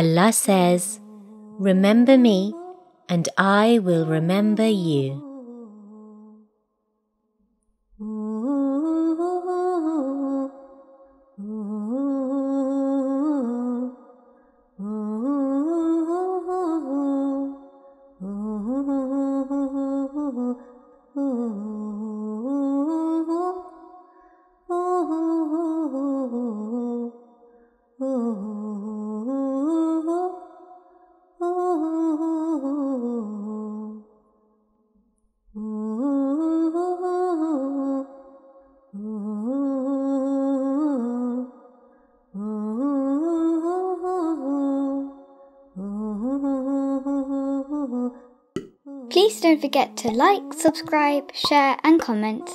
Allah says, Remember me, and I will remember you. Please don't forget to like, subscribe, share, and comment.